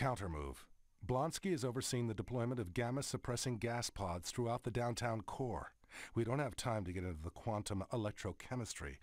Countermove. Blonsky is overseeing the deployment of gamma-suppressing gas pods throughout the downtown core. We don't have time to get into the quantum electrochemistry.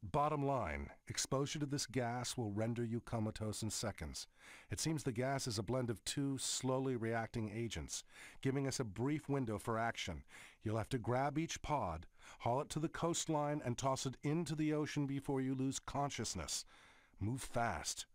Bottom line, exposure to this gas will render you comatose in seconds. It seems the gas is a blend of two slowly reacting agents, giving us a brief window for action. You'll have to grab each pod, haul it to the coastline, and toss it into the ocean before you lose consciousness. Move fast.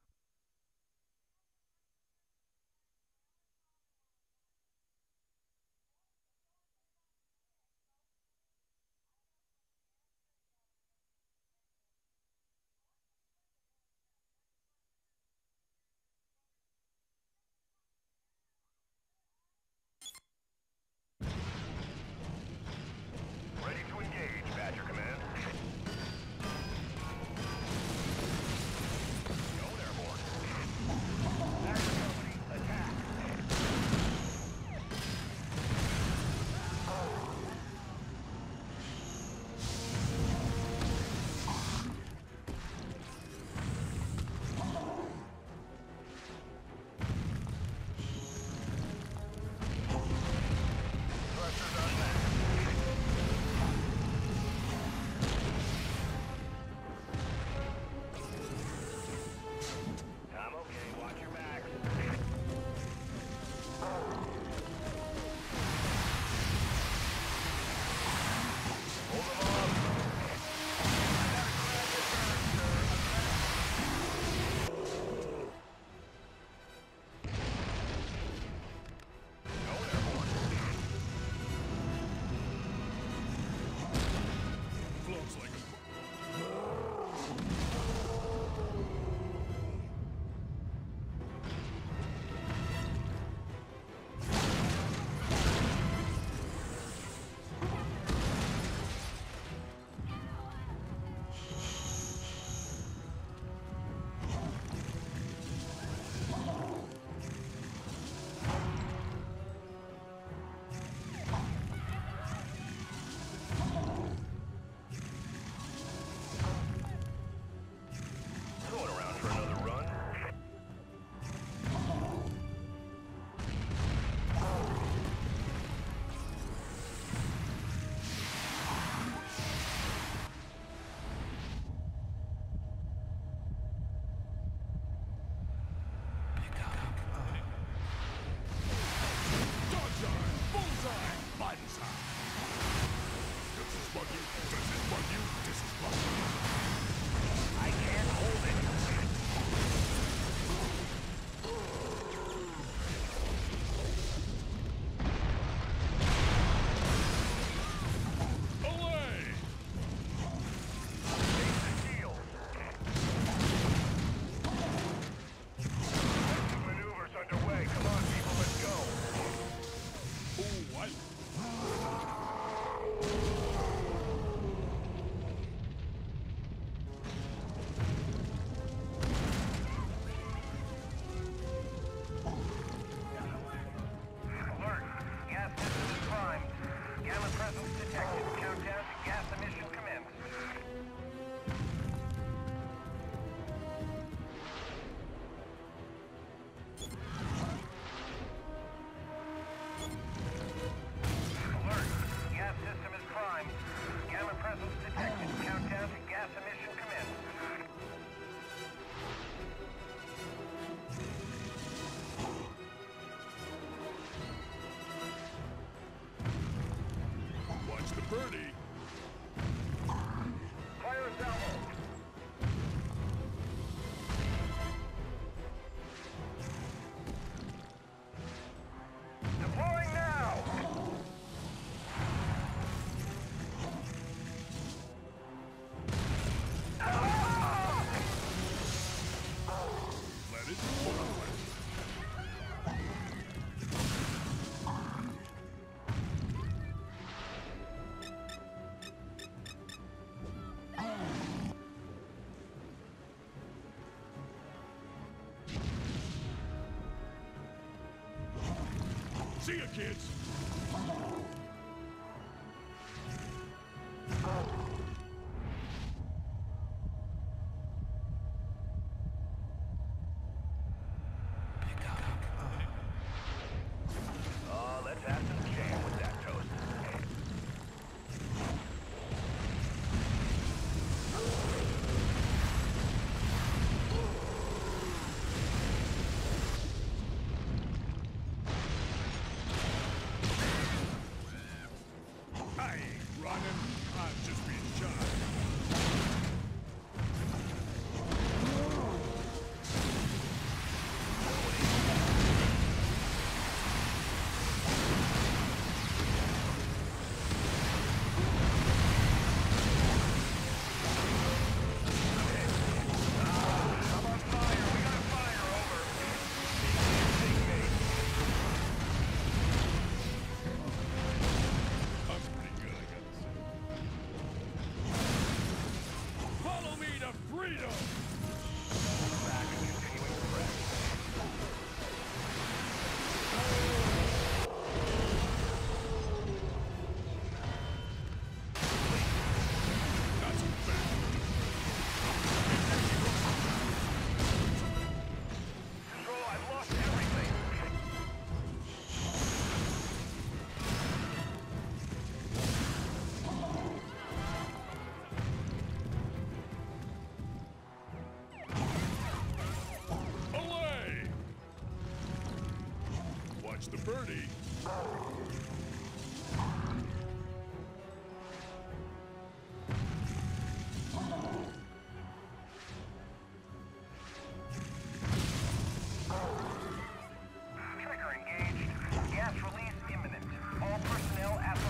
See ya, kids!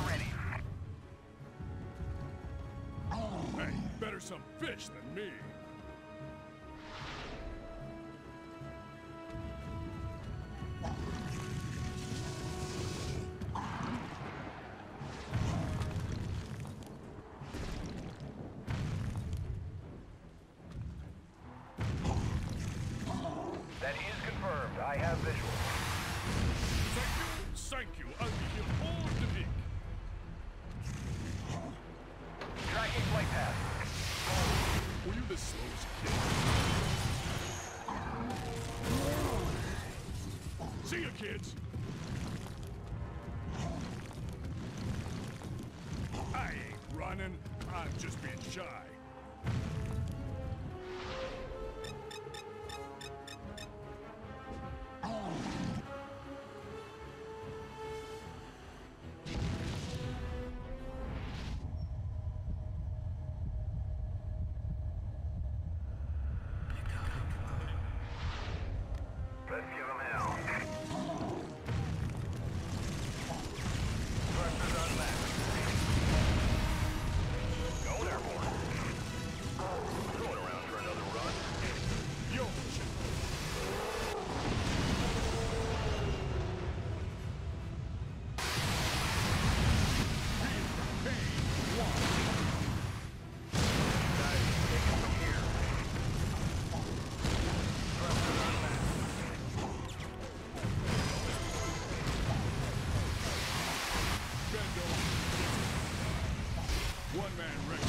Ready. Hey, better some fish than me. Thank you. I'll be here all the week. Tracking flight path. Were you the slowest kid? See ya, kids. I ain't running. I'm just being shy. Let's give One man ready.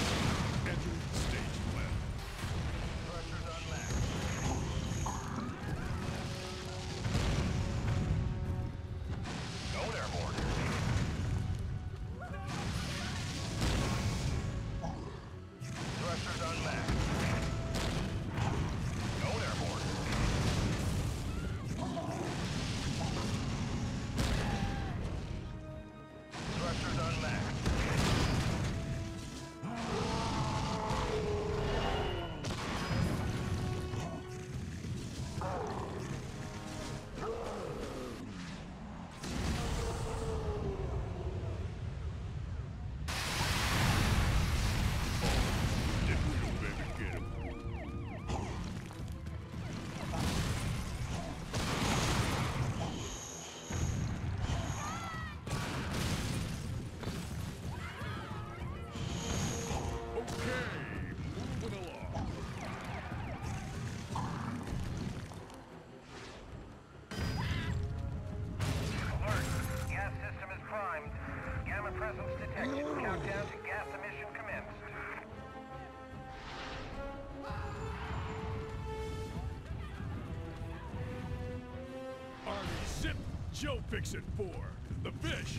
Detected. Countdown to gas emission commenced. Zip. Joe fix it four. The fish.